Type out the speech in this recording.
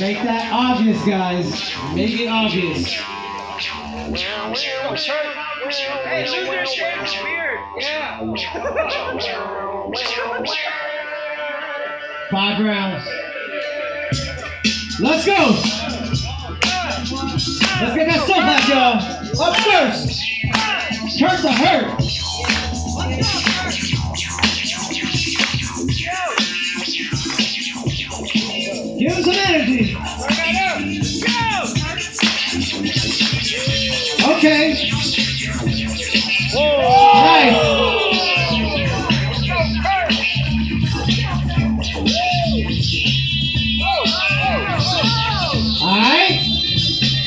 Make that obvious, guys. Make it obvious. Five rounds. Let's go. Let's get that stuff back, y'all. Up first. Kurt the Hurt. Here's some energy. Go! Okay. Whoa. Nice.